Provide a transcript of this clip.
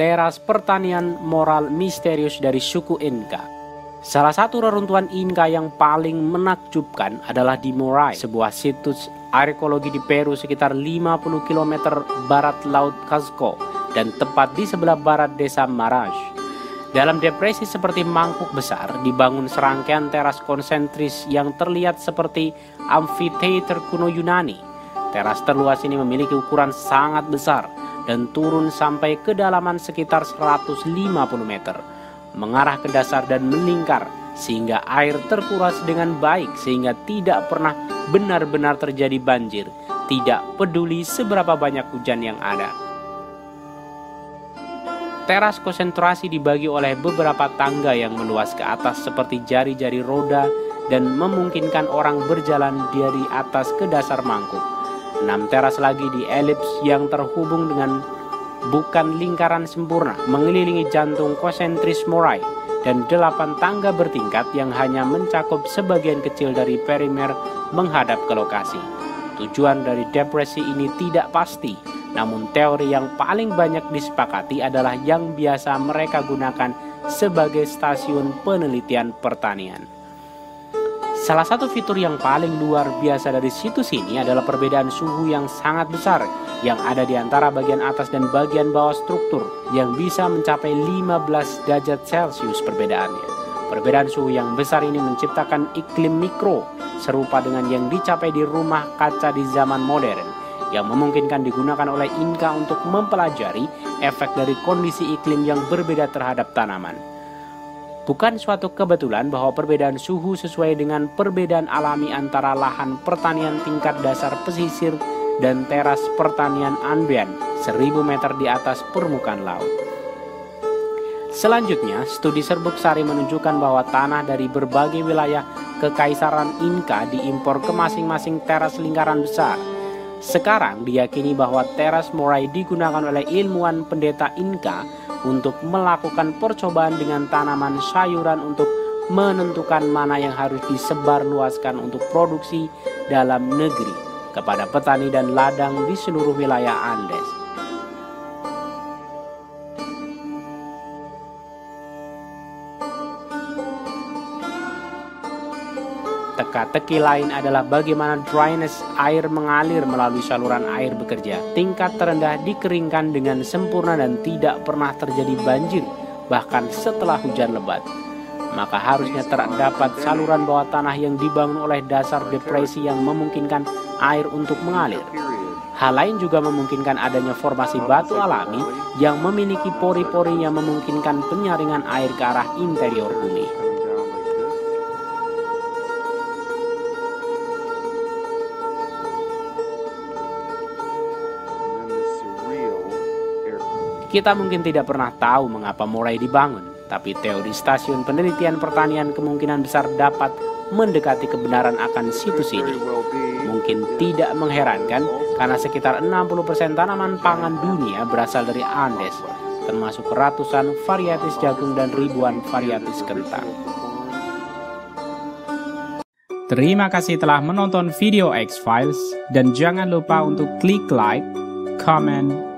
teras pertanian moral misterius dari suku Inca. Salah satu reruntuhan Inca yang paling menakjubkan adalah di Moray, sebuah situs arkeologi di Peru sekitar 50 km barat Laut Cuzco dan tepat di sebelah barat desa Maraj. Dalam depresi seperti mangkuk besar, dibangun serangkaian teras konsentris yang terlihat seperti amphitheater kuno Yunani. Teras terluas ini memiliki ukuran sangat besar dan turun sampai kedalaman sekitar 150 meter mengarah ke dasar dan melingkar sehingga air terkuras dengan baik sehingga tidak pernah benar-benar terjadi banjir, tidak peduli seberapa banyak hujan yang ada. Teras konsentrasi dibagi oleh beberapa tangga yang meluas ke atas seperti jari-jari roda dan memungkinkan orang berjalan dari atas ke dasar mangkuk. Enam teras lagi di elips yang terhubung dengan bukan lingkaran sempurna mengelilingi jantung konsentris Morai dan delapan tangga bertingkat yang hanya mencakup sebagian kecil dari perimer menghadap ke lokasi. Tujuan dari depresi ini tidak pasti, namun teori yang paling banyak disepakati adalah yang biasa mereka gunakan sebagai stasiun penelitian pertanian. Salah satu fitur yang paling luar biasa dari situs ini adalah perbedaan suhu yang sangat besar yang ada di antara bagian atas dan bagian bawah struktur yang bisa mencapai 15 derajat Celcius perbedaannya. Perbedaan suhu yang besar ini menciptakan iklim mikro serupa dengan yang dicapai di rumah kaca di zaman modern yang memungkinkan digunakan oleh Inka untuk mempelajari efek dari kondisi iklim yang berbeda terhadap tanaman. Bukan suatu kebetulan bahwa perbedaan suhu sesuai dengan perbedaan alami antara lahan pertanian tingkat dasar pesisir dan teras pertanian ambien 1000 meter di atas permukaan laut. Selanjutnya, studi serbuk sari menunjukkan bahwa tanah dari berbagai wilayah kekaisaran Inka diimpor ke masing-masing teras lingkaran besar. Sekarang diyakini bahwa teras Morai digunakan oleh ilmuwan pendeta Inka untuk melakukan percobaan dengan tanaman sayuran untuk menentukan mana yang harus disebarluaskan untuk produksi dalam negeri kepada petani dan ladang di seluruh wilayah Andes. Teka-teki lain adalah bagaimana dryness air mengalir melalui saluran air bekerja. Tingkat terendah dikeringkan dengan sempurna dan tidak pernah terjadi banjir, bahkan setelah hujan lebat. Maka harusnya terdapat saluran bawah tanah yang dibangun oleh dasar depresi yang memungkinkan air untuk mengalir. Hal lain juga memungkinkan adanya formasi batu alami yang memiliki pori-pori yang memungkinkan penyaringan air ke arah interior bumi. Kita mungkin tidak pernah tahu mengapa mulai dibangun, tapi teori stasiun penelitian pertanian kemungkinan besar dapat mendekati kebenaran akan situs ini. Mungkin tidak mengherankan karena sekitar 60% tanaman pangan dunia berasal dari Andes, termasuk ratusan varietis jagung dan ribuan varietis kentang. Terima kasih telah menonton video X-Files dan jangan lupa untuk klik like, comment,